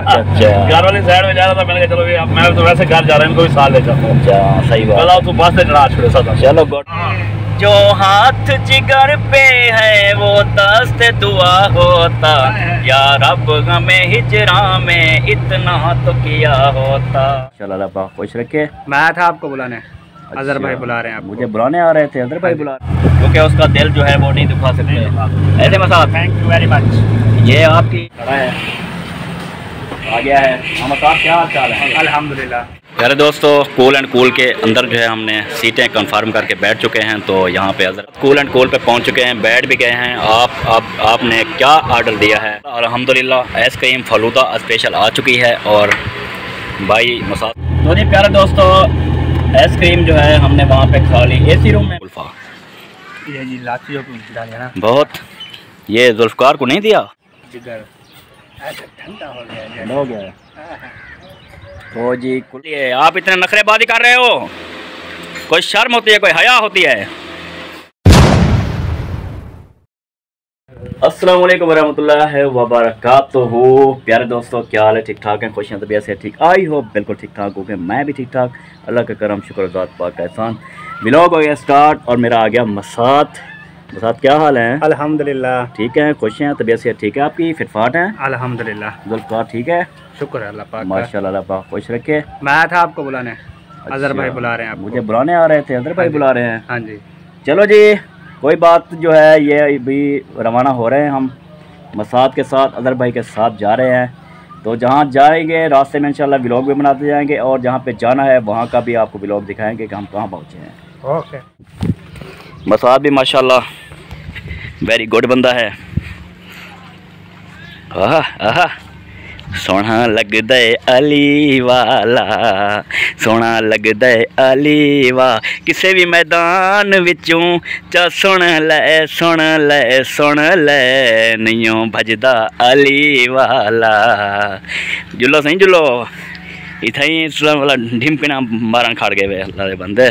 अच्छा अच्छा। घर वाली साइड में जा रहा था मैंने कहा चलो मैं तो वैसे घर जा रहा हूँ इनको भी साथ ले चलता हूँ। अच्छा सही बात। चलो तू बस से चढ़ा छोड़े साथ चलो गुड जो हाथ जिगर पे है वो दस्त दुआ होता। या रब हमें हिजरा में इतना तो किया होता। चलो अल्लाह पाक खुश रखे। मैं था आपको बुलाने। अजहर भाई बुला रहे हैं आपको। मुझे बुलाने आ रहे थे अदर भाई बुला क्योंकि उसका दिल जो है वो नहीं दुखा सकते। ऐसे मसाला थैंक यू वेरी मच ये आपकी खड़ा है। आ गया है। साहब क्या हाल चाल है? अल्हम्दुलिल्लाह। प्यारे दोस्तों कूल एंड कूल के अंदर जो है हमने सीटें कंफर्म करके बैठ चुके हैं तो यहाँ पे अदर कूल एंड कूल पे पहुँच चुके हैं बैठ भी गए हैं। आप अब आपने क्या ऑर्डर दिया है? अल्हम्दुलिल्लाह आइसक्रीम फलूदा स्पेशल आ चुकी है और भाई मसा तो जी प्यारे दोस्तों आइसक्रीम जो है हमने वहाँ पे खा ली। एसी रूम में उल्फा ये जी लाची डालिए बहुत। ये जुल्फ़कार को नहीं दिया? ठंडा हो गया हो। गया तो जी ये आप इतने नखरेबाजी कर रहे हो? कोई शर्म होती है, कोई हया होती है? अस्सलाम वालेकुम वरहमतुल्लाहि वबरकातुहू। प्यारे दोस्तों, क्या हाल है? ठीक ठाक हैं? खुशियाँ, तबीयत से ठीक? आई हो, बिल्कुल ठीक ठाक हो गए मैं भी ठीक ठाक। अल्लाह का करम, शुक्र पाक एहसान। व्लॉग हो गया स्टार्ट और मेरा आ गया मसात मसात क्या हाल है? अल्हम्दुलिल्लाह। ठीक है? खुश हैं? तबीयत से ठीक है आपकी? फिटफाट है? अल्हम्दुलिल्लाह। जुल्फ़कार ठीक है? शुक्र है अल्लाह पाक माशाल्लाह अल्लाह पाक खुश रखे। मैं था आपको बुलाने। अजहर भाई अच्छा, बुला रहे हैं मुझे बुलाने आ रहे थे अदर भाई हाँ बुला रहे हैं। हाँ जी। चलो जी कोई बात जो है ये भी रवाना हो रहे हैं हम। मसाद के साथ अजहर भाई के साथ जा रहे हैं। तो जहाँ जाएँगे रास्ते में इंशाल्लाह व्लॉग भी बनाते जाएँगे और जहाँ पे जाना है वहाँ का भी आपको व्लॉग दिखाएँगे कि हम कहाँ पहुँचे हैं। ओके। मसाद भी माशाल्लाह वेरी गुड बंदा है। आहा सोना लगद अली वाला सोना लगद अली वा किसी भी मैदान विचों चा सुन लै सुन लै सुन लै नहीं भजदा अली वाला जुलो सही जुलो इतना ही इस वाला ढिमकना मारन खाड़ गए अल्लाह बंदे।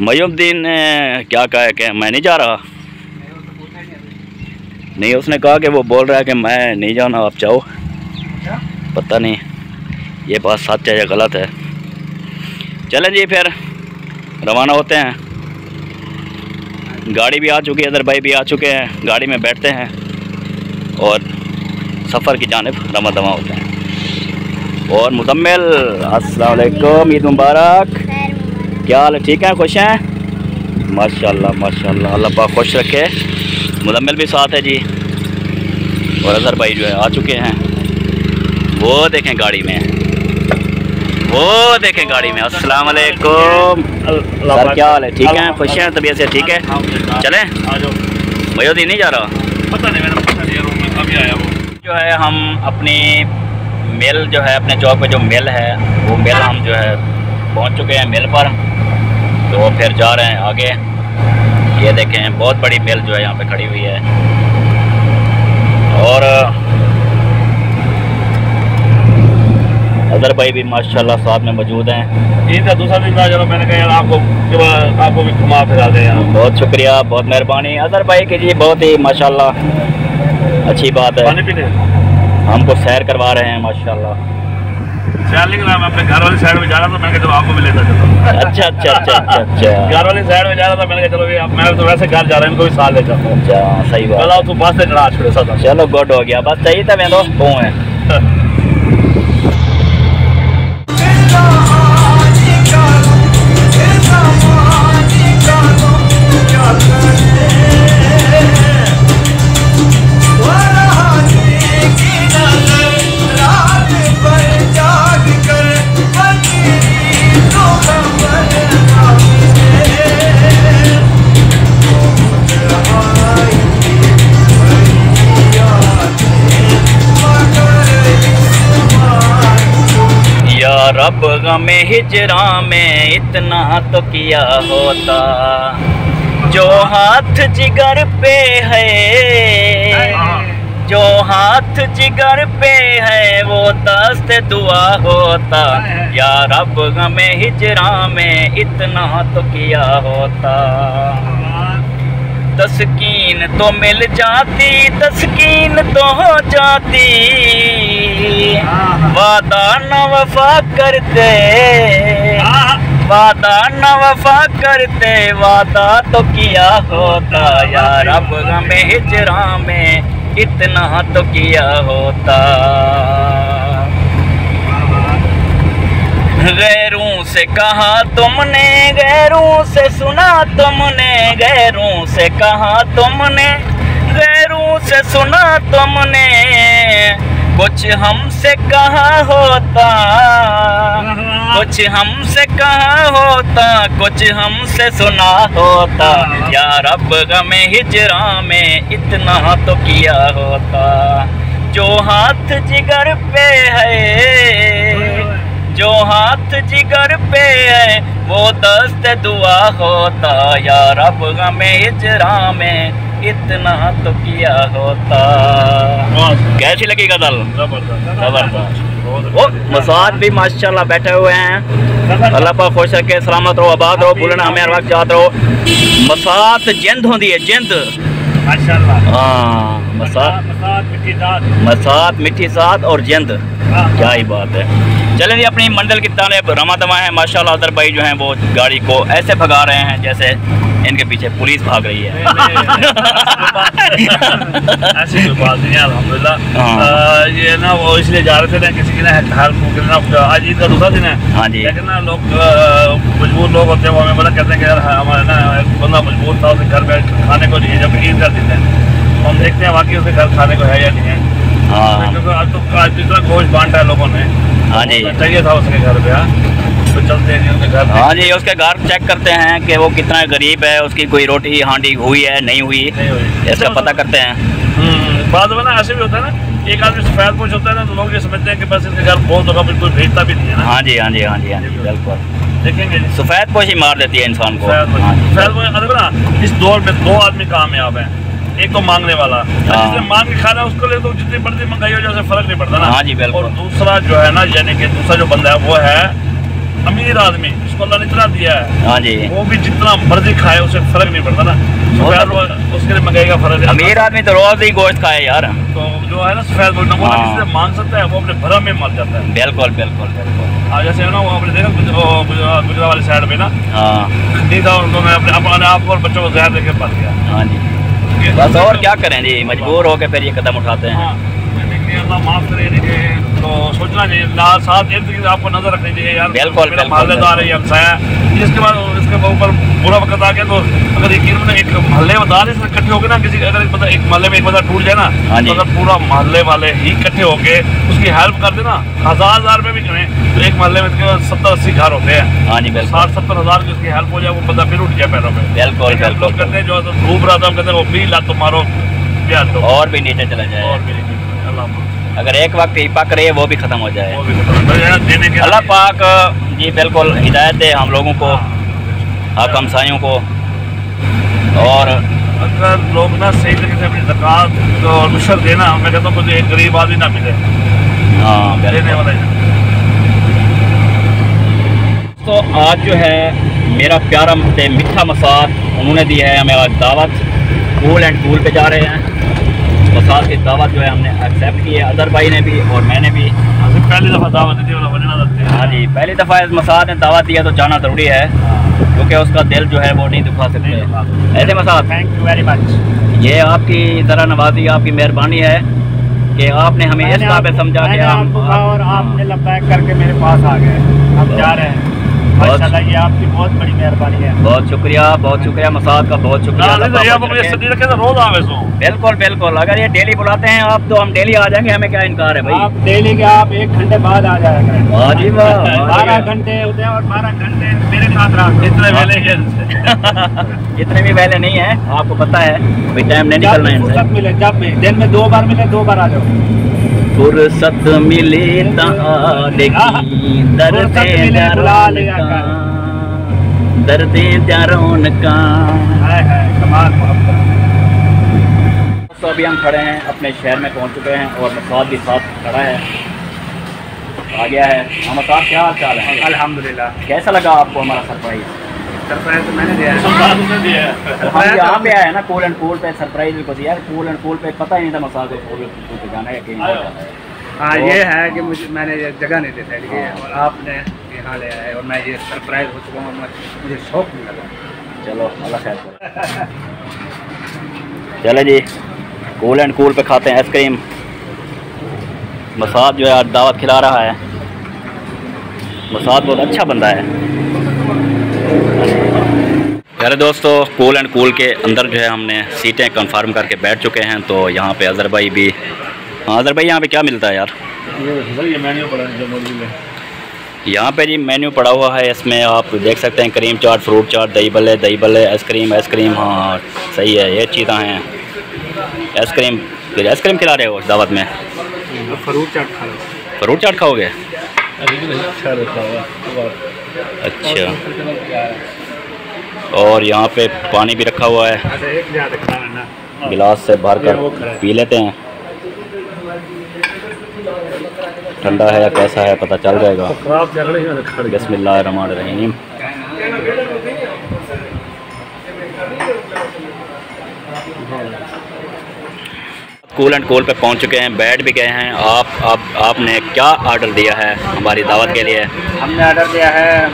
मयुद्दीन ने क्या कहा है कि मैं नहीं जा रहा? नहीं उसने कहा कि वो बोल रहा है कि मैं नहीं जाना आप जाओ। पता नहीं ये बात सच है या गलत है। चलें जी फिर रवाना होते हैं। गाड़ी भी आ चुकी है इधर भाई भी आ चुके हैं। गाड़ी में बैठते हैं और सफ़र की जानब रमा दमा होते हैं। और मुकम्मल अस्सलाम वालेकुम ईद मुबारक। क्या हाल है? ठीक है? खुश हैं? माशाल्लाह माशाल्लाह। अल्लाह पाक खुश रखे। मुदम्मिल भी साथ है जी। और अजहर भाई जो है आ चुके हैं। वो देखें गाड़ी में। वो देखें गाड़ी में। अस्सलाम वालेकुम सर क्या हाल है? ठीक है? खुश हैं? तबीयत से ठीक है? चलें? मयोदी नहीं जा रहा? पता नहीं मेरा पता नहीं रूम में अभी आया वो जो है हम अपनी मिल जो है अपने चौक पे जो मिल है वो मिल हम जो है पहुँच चुके हैं मिल पर। तो फिर जा रहे हैं आगे। ये देखें बहुत बड़ी मिल जो है यहाँ पे खड़ी हुई है। और अदर भाई भी माशाल्लाह साथ में मौजूद हैं। ईद का दूसरा दिन था चलो मैंने कहा यार आपको आपको भी घुमा फिरा दें बहुत शुक्रिया बहुत मेहरबानी। अदर भाई के लिए बहुत ही माशाल्लाह अच्छी बात है। हमको सैर करवा रहे हैं माशाल्लाह। अपने घर वाली साइड में जा रहा था मैंने कहा चलो आपको भी लेता चलो अच्छा अच्छा अच्छा अच्छा अच्छा। घर वाली साइड में जा रहा था मैंने कहा चलो भी अब मैं तो वैसे घर जा रहा हूँ इनको भी साथ ले चलता अच्छा सही बात। चलो तू बस से चढ़ा छोड़े साथ चलो गुड हो गया। बस चाहिए था मैं दोस्त तू है। रब गमे हिजरा में इतना तो किया होता। जो हाथ जिगर पे है, जो हाथ जिगर पे है, वो दस्त दुआ होता। या रब हमें हिजरा में इतना तो किया होता। तस्कीन तो मिल जाती तस्कीन तो हो जाती। वादा न वफा करते वादा न वफा करते वादा तो किया होता यार। अब हमें हिजरा में इतना तो किया होता। गैरों से कहा तुमने, गैरों से सुना तुमने, गैरों से कहा तुमने, गैरों से सुना तुमने। कुछ हमसे कहा होता, कुछ हमसे कहा होता, कुछ हमसे सुना होता। यार अब गमे हिजरा में इतना तो किया होता। जो हाथ जिगर पे है जो हाथ जिगर पे है वो दस्त दुआ होता। यार अब हमें हिजरा में इतना तो किया होता। कैसी लगी गज़ल ज़बरदस्त। मसाद भी माशाल्लाह बैठे हुए हैं। अल्लाह पाक खुश रखे सलामत रहो आबाद रहो भूलना हमें हर वक्त याद रहो। मसात जिंद होती है जिंद। माशाल्लाह। हाँ मसात मसाद मसात मिठी सात और जिंद। क्या ही बात है। चलें जी अपनी मंडल की तालब। रमा दमा है माशाल्लाह अदर भाई जो हैं वो गाड़ी को ऐसे भगा रहे हैं जैसे इनके पीछे पुलिस भाग रही है। ऐसी कोई बात नहीं है अल्हम्दुलिल्लाह। हाँ। ये ना वो इसलिए जा रहे थे ना किसी की ना हेल्प ना आज ईद का दूसरा दिन है। हाँ जी। लेकिन ना लोग मजबूर लोग होते हैं वो हमें बड़ा कहते हैं कि यार हमारे ना बंदा मजबूर था उसे घर बैठ खाने को नहीं है जब ईद का दिन है। तो हम देखते हैं वाकई उसे घर खाने को है या नहीं है। हाँ। क्योंकि आज तो आज तो इतना गोश्त बांटा है लोगों ने। हाँ जी। चाहिए था उसके घर पे हाँ। तो चलते हैं उनके घर हाँ जी उसके घर चेक करते हैं कि वो कितना गरीब है उसकी कोई रोटी हांडी हुई है नहीं हुई नहीं हुई। इसका पता करते हैं। हम्म, बाद में ना ऐसे भी होता है ना एक आदमी सफ़ेद पोश होता है ना तो लोग ये समझते हैं कि बस इसके घर बहुत होगा बिल्कुल भेजता भी नहीं है हाँ जी हाँ जी हाँ जी हाँ जी बिल्कुल। देखेंगे सफ़ेद पोशी मार देती है इंसान को। सफ़ेद हाँ पोश ना इस दौर में दो आदमी कामयाब हैं। एक तो मांगने वाला। हाँ। जिसने मांग के खाना है, उसको ले तो जितनी बढ़ती महँगाई हो जाए उससे फ़र्क नहीं पड़ता ना। हाँ जी, बिल्कुल। और दूसरा जो है ना यानी कि दूसरा जो बंदा है वो है अमीर आदमी। जिसको अल्लाह ने इतना दिया है हाँ जी। वो भी जितना मर्ज़ी खाए उसे फ़र्क नहीं पड़ता ना। सफ़ेद उसके लिए महँगाई का फ़र्क है अमीर आदमी तो रोज ही गोश्त खाए यार। तो जो है ना सफ़ेद बोलना वो ना हाँ। किसी मांग सकता है वो अपने भरम में मर जाता है। बिल्कुल बिल्कुल बिल्कुल। आज जैसे ना वो आपने देखा गुजरात वाली साइड में ना? हाँ। नहीं था उन्होंने अपने अपने आप और बच्चों को जहर देकर मर गया हाँ जी। बस और क्या करें जी? मजबूर होकर फिर ये कदम उठाते हैं। देखिए अल्लाह माफ़ करे तो सोचना चाहिए साथ इर्द गिर्द आपको नज़र रखनी चाहिए यार बिल्कुल, है हमसाया इसके बाद इसके ऊपर बुरा वक्त आ गया तो अगर यकीन में एक मोहल्ले दार इसमें इकट्ठे होकर ना किसी अगर एक एक मोहल्ले में एक बंदा टूट जाए ना तो अगर पूरा मोहल्ले वाले ही इकट्ठे होके उसकी हेल्प कर देना हज़ार हज़ार में भी करें तो एक मोहल्ले में सत्तर अस्सी घर होते हैं हाँ जी साठ सत्तर हज़ार की उसकी हेल्प हो जाए वो बंदा फिर उठ जाए पैरों पे बिल्कुल बिल्कुल कहते हैं जो धूप रहा था हम कहते हैं वो भी मारो और भी नीचे चला जाए और भी। अगर एक वक्त ही पक रही है वो भी खत्म हो जाए। अल्लाह पाक जी बिल्कुल हिदायत दे हम लोगों को। हक हमसायों को। और अगर लोग ना सही तरीके से अपनी जक़ात और मुशर देना मैं कहता हूँ मुझे एक गरीब आदमी ना मिले। हाँ देने वाला ही तो आज जो है मेरा प्यारा मिठा मसाद उन्होंने दी है हमें आज दावत कूल एंड कूल पे जा रहे हैं। मसाद की दावत जो है हमने एक्सेप्ट की है। अदर भाई ने भी और मैंने भी। हाँ, पहली दफ़ा दावत दी थी हाँ जी पहली दफ़ा इस मसाद ने दावत दिया तो जाना ज़रूरी है क्योंकि उसका दिल जो है वो नहीं दुखा सकते। ऐसे Masad. Thank you very much ये आपकी ज़रा नवाजी आपकी मेहरबानी है कि आपने हमें इस काबिल समझा कि और आपने लब्बैक करके मेरे पास आ गए। हम जा रहे हैं। माशाल्लाह ये आपकी बहुत बड़ी मेहरबानी है। बहुत शुक्रिया बहुत शुक्रिया मसाद का बहुत शुक्रिया रोज आवे सो। बिल्कुल बिल्कुल अगर ये डेली बुलाते हैं आप तो हम डेली आ जाएँगे हमें क्या इनकार है भाई? आप डेली के आप एक घंटे बाद आ करें। वाह जी वाह, बारह घंटे होते हैं और बारह घंटे मेरे साथ रात इतने वेले के इतने भी पहले नहीं है आपको पता है अभी टाइम नहीं निकलना है इनसे। मिले जब दिन में दो बार मिले दो बार आ जाओ। फुर्सत मिले ताले की। दर्द। दर्द जारोन का। हाय हाय कमाल मोहब्बत। तो अभी हम खड़े हैं अपने शहर में पहुँच चुके हैं और मसाद भी साथ खड़ा है। आ गया है। हम मसाद क्या हाल चाल है? अल्हम्दुलिल्लाह। कैसा लगा आपको हमारा सरप्राइज़? सरप्राइज़ तो मैंने दिया है। सरप्राइज़ उसने दिया है। हम यहाँ पे आए ना कूल एंड कूल पे सरप्राइज़ को दिया कूल एंड कूल पे पता ही नहीं था मसाज को कूल पे जाना है कहीं और जाना है। हाँ ये है कि मुझे मैंने ये जगह नहीं डिसाइड की है। और आपने यहाँ ले आए और मैं ये सरप्राइज़ हो चुका हूँ मुझे शौक नहीं लगा। चलो अल्लाह खैर चले जी कूल एंड कूल पे खाते हैं आइसक्रीम मसाद जो है दावत खिला रहा है। मसाद बहुत अच्छा बंदा है। प्यारे दोस्तों कूल एंड कूल के अंदर जो है हमने सीटें कंफर्म करके बैठ चुके हैं तो यहाँ पे अजहर भाई भी हाँ अजहर भाई यहाँ पे क्या मिलता है यार? ये मेन्यू पड़ा है यहाँ पे जी मेन्यू पड़ा हुआ है इसमें आप देख सकते हैं क्रीम चाट फ्रूट चाट दही बल्ले दही बल्ले आइसक्रीम आइसक्रीम हाँ सही है ये चीज़ें हैं। आइसक्रीम फिर आइसक्रीम खिला रहे हो दावत में? फ्रूट चाट खा फ्रूट चाट खाओगे? अच्छा। और यहाँ पे पानी भी रखा हुआ है। अच्छा गिलास से भर कर पी लेते हैं। ठंडा है या कैसा है पता चल जाएगा। बसमिल्लाह रहमान रहीम। कूल एंड कूल पे पहुँच चुके हैं बैठ भी गए हैं। आप आप आपने क्या ऑर्डर दिया है हमारी दावत के लिए? हमने ऑर्डर दिया है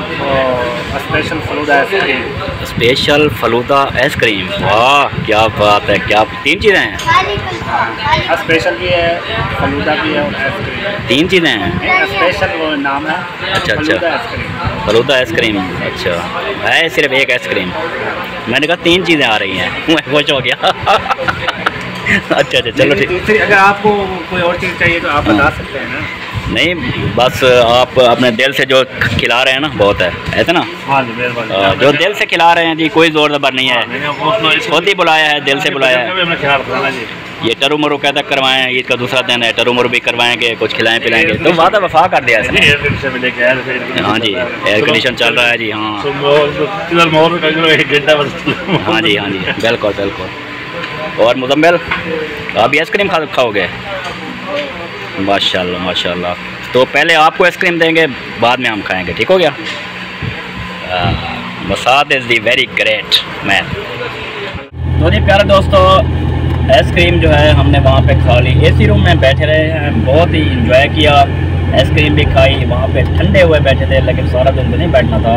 special falooda ice cream special falooda ice cream वाह क्या बात है क्या तीन चीज़ें हैं? स्पेशल भी है फलूदा भी है और आइसक्रीम तीन चीज़ें हैं? स्पेशल वो नाम है अच्छा, अच्छा। फलूदा आइसक्रीम फलूदा आइसक्रीम अच्छा। है सिर्फ़ एक आइसक्रीम मैंने कहा तीन चीज़ें आ रही हैं। मैं खुश हो गया। अच्छा अच्छा चलो ठीक दूसरी अगर आपको कोई और चीज़ चाहिए तो आप बता सकते हैं ना नहीं बस आप अपने दिल से जो खिला रहे हैं ना बहुत है ऐसे ना हाँ जी मेहरबानी जो दिल से खिला रहे हैं जी कोई ज़ोर जबर नहीं है खुद ही बुलाया है दिल से बुलाया है ये टरू मरू कहता करवाएँ ईद का दूसरा दिन है टरू मरू भी करवाएँगे कुछ खिलाएँ पिलाएँगे तो वादा वफा कर दिया इसने हाँ जी एयर कंडीशन चल रहा है जी हाँ तो कहीं हाँ जी हाँ जी बिल्कुल बिल्कुल और मुजम्मिल आप भी आइसक्रीम खा खाओगे? माशाल्लाह माशाल्लाह। तो पहले आपको आइसक्रीम देंगे, बाद में हम खाएँगे, ठीक हो गया? Masad is the very great man तो जी प्यारे दोस्तों आइसक्रीम जो है हमने वहाँ पे खा ली। एसी रूम में बैठे रहे हैं, बहुत ही इंजॉय किया। आइसक्रीम भी खाई, वहाँ पे ठंडे हुए बैठे थे, लेकिन सारा दिन तो नहीं बैठना था।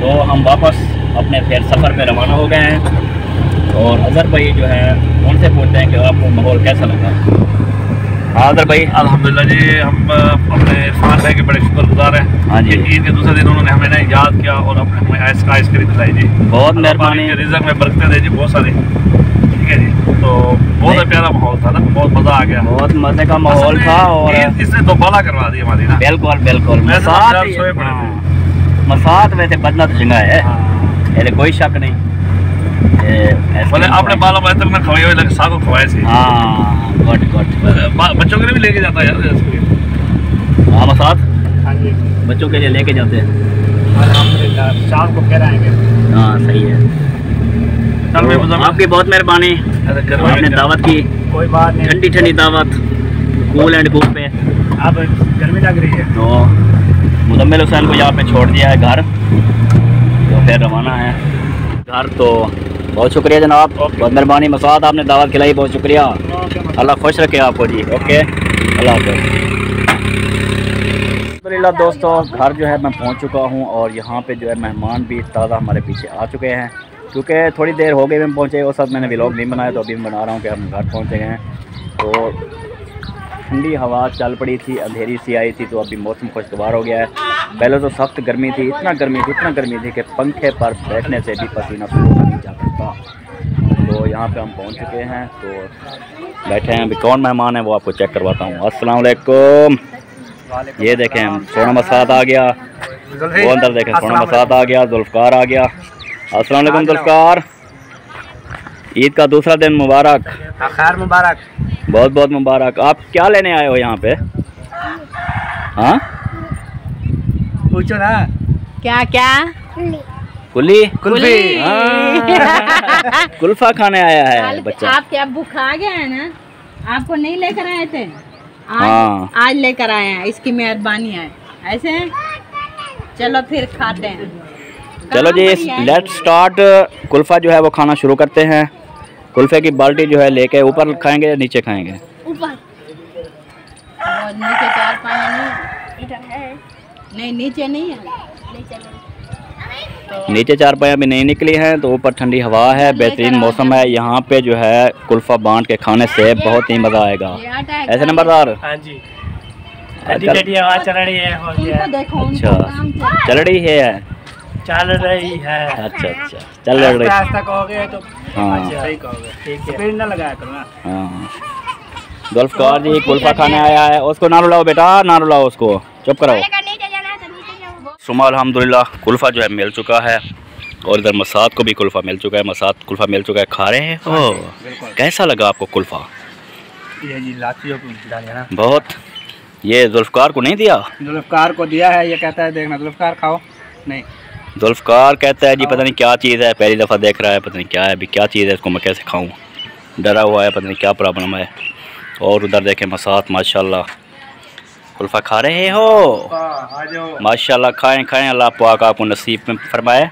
तो हम वापस अपने फिर सफ़र पे रवाना हो गए हैं। और अजहर भाई जो है उनसे पूछते हैं कि आपको माहौल कैसा लगा? हाँ अजहर भाई अल्हम्दुलिल्लाह जी हम अपने इरफान भाई के बड़े शुक्रगुजार हैं। हाँ जी। ईद के दूसरे दिन उन्होंने हमें ना याद किया और अपने हमें आइस आइसक्रीम दिलाई जी। बहुत मेहरबानी। के रिजक में बरकतें दे जी बहुत सारी। ठीक है जी तो बहुत ही प्यारा माहौल था ना बहुत मज़ा आ गया। बहुत मज़े का माहौल था और इसने दोबारा करवा दी हमारी ना। बिल्कुल बिल्कुल। वैसे तो पड़े थे। हाँ, वैसे बदना तो चंगा है। हाँ। कोई शक नहीं। ये बोले बालों में तक ना खवाई हुई लगे साग को खवाए थे। हाँ गुड बा- बच्चों के लिए भी लेके जाता है यार हाँ मसाद हाँ जी। बच्चों के लिए लेके जाते हैं। शाम को फिर आएँगे हाँ सही है। तो आपकी बहुत मेहरबानी। आपने दावत की। कोई बात नहीं। ठंडी ठंडी दावत। कूल एंड कूल पे। अब गर्मी लग रही है। तो मुजम्मिल हुसैन को यहाँ पे छोड़ दिया है घर। तो फिर रवाना है। घर तो बहुत शुक्रिया जनाब। बहुत मेहरबानी मसाद आपने दावत खिलाई बहुत शुक्रिया। अल्लाह खुश रखे आपको जी ओके अल्लाह अलहमदिल्ला दोस्तों घर जो है मैं पहुँच चुका हूँ और यहाँ पे जो है मेहमान भी ताज़ा हमारे पीछे आ चुके हैं। क्योंकि थोड़ी देर हो गई मैं पहुँचे उस वक्त मैंने व्लॉग नहीं बनाया तो अभी मैं बना रहा हूँ कि हम घर पहुँचे गए हैं। तो ठंडी हवा चल पड़ी थी अंधेरी सी आई थी तो अभी मौसम खुशगवार हो गया है। पहले तो सख्त गर्मी थी इतना गर्मी थी इतना गर्मी थी कि पंखे पर बैठने से भी पसीना सूखा नहीं जा सकता तो यहाँ पे हम पहुँच चुके हैं तो बैठे हैं। अभी कौन मेहमान है वो आपको चेक करवाता हूँ। अस्सलाम वालेकुम। ये देखें सोना मसाद आ गया। वो अंदर देखें सोना मसाद आ गया जुल्फ़कार आ गया। अस्सलाम वालेकुम जुल्फ़कार। ईद का दूसरा दिन मुबारक। खैर मुबारक। बहुत बहुत मुबारक। आप क्या लेने आए हो यहाँ पे? हाँ? पूछो ना। क्या क्या? कुली। कुल्फी। हाँ। कुल्फा खाने आया है बच्चा। आपके अब्बू खा गए हैं ना? आपको नहीं लेकर आए थे? आज हाँ। आज लेकर आए हैं इसकी मेहरबानी है। ऐसे चलो फिर खाते हैं। चलो जी लेट स्टार्ट कुल्फ़ा जो है वो खाना शुरू करते हैं। कुल्फ़े की बाल्टी जो है लेके ऊपर खाएँगे या नीचे खाएँगे। ऊपर। और नीचे चार पाया नहीं इधर है नहीं नीचे नहीं है। नीचे नहीं। नीचे चार पाया भी नहीं निकली हैं तो ऊपर ठंडी हवा है बेहतरीन मौसम है। यहाँ पे जो है कुल्फ़ा बांट के खाने से बहुत ही मज़ा आएगा। है ऐसे नंबरदार? हाँ जी। आवाज़ चल रही है हो अच्छा। चल रही है? चल रही है। अच्छा अच्छा। चल रही रास्ता कहोगे तो हाँ। सही कहोगे ठीक है। स्पीड ना लगाया करो ना। हाँ। जी कुल्फ़ा खाने आया है। उसको ना रुलाओ बेटा ना रुलाओ उसको। चुप कराओ अगर नीचे जाना है तो नीचे जाओ सुमा अलहमदिल्ला कुल्फ़ा जो है मिल चुका है। और इधर मसाद को भी कुल्फ़ा मिल चुका है। मसाद कुल्फ़ा मिल चुका है। खा रहे हैं? हाँ ओ कैसा लगा आपको कुल्फ़ा? ये जी लाचियों को डालिए ना। बहुत। ये जुल्फ़कार को नहीं दिया? जुल्फकार को दिया है। ये कहता है देखना जुल्फकार खाओ। नहीं। जुल्फ़कार कहता है जी पता नहीं क्या चीज़ है। पहली दफ़ा देख रहा है पता नहीं क्या है अभी क्या चीज़ है इसको मैं कैसे खाऊं? डरा हुआ है पता नहीं क्या प्रॉब्लम है। और उधर देखें मसात माशाल्लाह। कुल्फ़ा खा रहे हो? आ जाओ माशाल्लाह खाएँ खाएँ अल्लाह पाक आपको नसीब में फरमाए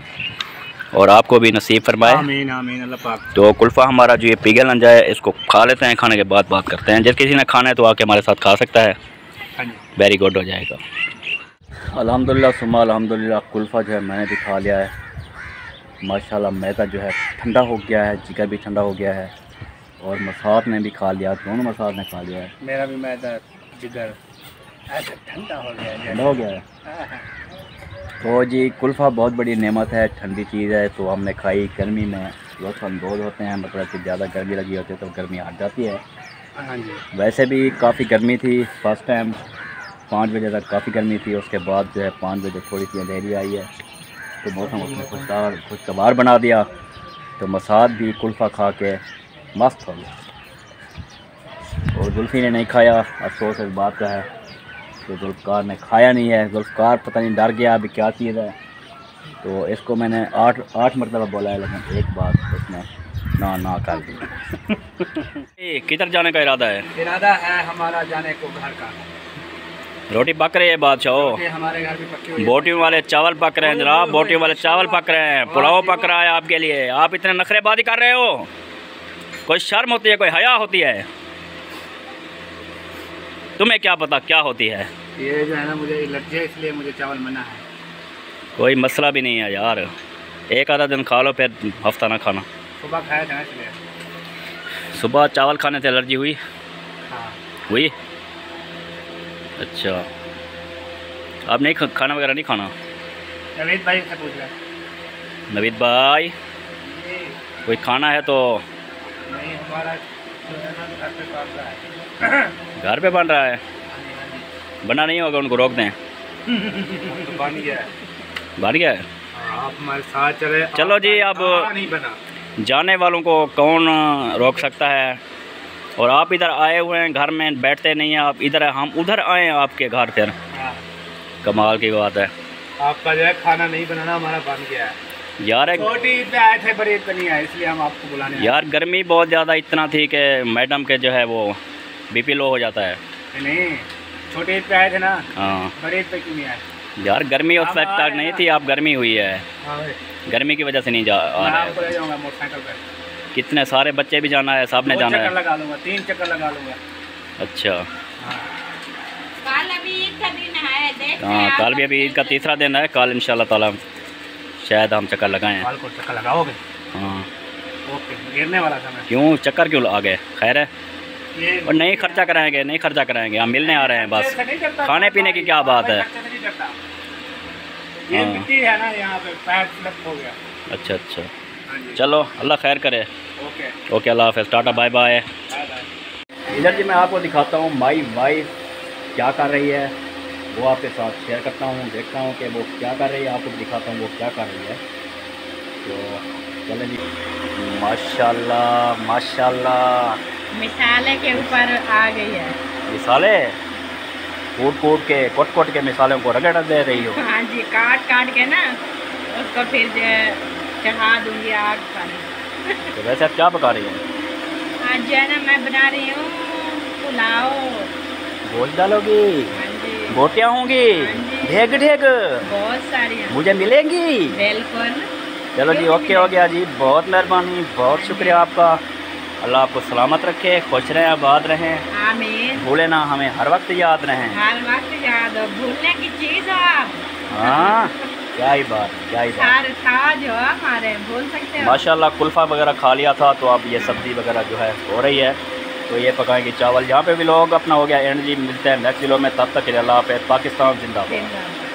और आपको भी नसीब फरमाए। आमीन आमीन अल्लाह पाक। तो कुल्फ़ा हमारा जो ये पिघल न जाए इसको खा लेते हैं खाने के बाद बात करते हैं। जिस किसी ने खाना है तो आके हमारे साथ खा सकता है। हाँ वेरी गुड हो जाएगा। अल्हम्दुलिल्लाह सुमा अल्हम्दुलिल्लाह कुल्फ़ा जो है मैंने भी खा लिया है। माशाल्लाह मैदा जो है ठंडा हो गया है जिगर भी ठंडा हो गया है। और मसाद ने भी खा लिया दोनों मसाद ने खा लिया है। मेरा भी मैदा जिगर। ठंडा हो गया ठंडा हो। गया तो जी कुल्फ़ा बहुत बड़ी नेमत है ठंडी चीज़ है तो हमने खाई गर्मी में। लुत्फ़ अंदोज होते हैं मतलब कि ज़्यादा गर्मी लगी होती है तो गर्मी हट जाती है। हाँ जी। वैसे भी काफ़ी गर्मी थी फ़र्स्ट टाइम पाँच बजे तक काफ़ी गर्मी थी उसके बाद जो है पाँच बजे थोड़ी सी अंधेरी आई है। तो मौसम उसने खुशगवार खुशगवार बना दिया। तो मसाद भी कुल्फ़ा खा के मस्त हो गया। और जुल्फ़ी ने नहीं खाया अफसोस इस बात का है। कि जुल्फ़कार ने खाया नहीं है। जुल्फ़कार पता नहीं डर गया अभी क्या चीज़ है। तो इसको मैंने आठ आठ मरतबा बोला है लेकिन एक बात उसने ना ना कर दी। किधर जाने का इरादा है? इरादा है हमारा जाने को घर का। रोटी पक रही है बादशाह हमारे घर भी पक्की बोटियों वाले चावल पक रहे हैं जनाब बोटियों वाले चावल पक रहे हैं। पुलाव पक रहा है आपके लिए। आप इतने नखरेबाजी कर रहे हो? कोई शर्म होती है कोई हया होती है? तुम्हें क्या पता क्या होती है? ये जो है ना मुझे एलर्जी है इसलिए मुझे चावल मना है। कोई मसला भी नहीं है यार। एक आधा दिन खा लो फिर हफ़्ता ना खाना। सुबह खाया था इसलिए। सुबह चावल खाने से एलर्जी हुई? हाँ। हुई? अच्छा। आप नहीं खाना वगैरह नहीं खाना? नवीद भाई से पूछ रहा नवीद भाई कोई खाना है तो? नहीं हमारा है। घर पे है बन रहा है। बना नहीं होगा उनको रोक दें। तो बन गया है। बन गया है? हाँ, आप हमारे साथ चले। चलो जी, अब- हाँ, नहीं बना? जाने वालों को कौन रोक सकता है? और आप इधर आए हुए हैं घर में बैठते नहीं हैं आप इधर हम उधर आए हैं आपके घर फिर। हाँ, कमाल की बात है। आपका जो है खाना नहीं बनाना हमारा बन गया है। यार एक छोटी ईद पे आए थे बड़ी ईद पे नहीं आए इसलिए हम आपको बुलाने यार गर्मी बहुत ज़्यादा इतना थी कि मैडम के जो है वो बीपी लो हो जाता है। नहीं छोटी ईद पे आए थे ना हाँ। बड़ी ईद पे क्यों नहीं आए। यार गर्मी उस वक्त तक नहीं थी आप गर्मी हुई है। हाँ गर्मी की वजह से नहीं जा आ रहे आपको ले जाऊँगा मोटरसाइकिल पे। कितने सारे बच्चे भी जाना है साहब ने जाना चक्कर है। लगा लूँगा तीन चक्कर लगा लूँगा। अच्छा। हाँ। कल अभी ईद का दिन है देखते हाँ हैं कल भी अभी ईद का तीसरा दिन है कल इंशाल्लाह ताला शायद हम चक्कर लगाएँ। को चक्कर लगाओगे? हाँ। ओके गिरने वाला था मैं। क्यों? चक्कर क्यों आ गए? खैर है। और नहीं खर्चा कराएँगे नहीं खर्चा कराएँगे। हम मिलने आ रहे हैं बस। खाने पीने की क्या बात है। ये हाँ। मिट्टी है ना यहाँ पे पैर हो गया। अच्छा अच्छा। हाँ चलो अल्लाह खैर करे। ओके। ओके अल्लाह हाफ़ टाटा बाय बाय। इधर जी मैं आपको दिखाता हूँ माई वाइफ क्या कर रही है। वो आपके साथ शेयर करता हूँ देखता हूँ कि वो क्या कर रही है। आपको दिखाता हूँ वो क्या कर रही है। तो चले जी। माशाल्लाह माशाल्लाह। मिसाले के ऊपर आ गई है। मिसाले? कूट कूट के कोट कोट के मिसालों को रगड़ दे रही हो। हाँ जी काट काट के ना उसको फिर चढ़ा दूँगी आग पर। तो वैसे आप क्या पका रही हैं? आज जो है ना मैं बना रही हूँ पुलाव। गोश्त डालोगी? हाँ जी। बोटियाँ होंगी? हाँ। ढेग ढेग? बहुत सारी मुझे मिलेंगी? बिल्कुल। चलो जी ओके हो गया जी। बहुत मेहरबानी बहुत शुक्रिया आपका। अल्लाह आपको सलामत रखे खुश रहें आबाद रहें। आमीन। भूले ना हमें हर वक्त याद रहें। हर वक्त याद हो भूलने की चीज़ हो आप। हाँ क्या ही बात क्या ही बात। ताज हमारे भूल सकते हो। माशाल्लाह कुल्फ़ा वगैरह खा लिया था तो अब ये सब्ज़ी वगैरह जो है हो रही है। तो ये पकाएँगे चावल। यहाँ पे भी लोग अपना हो गया एंड जी मिलते हैं। नेक्स्ट वीडियो में तब तक के लिए अल्लाह हाफ़िज़। पाकिस्तान जिंदाबाद।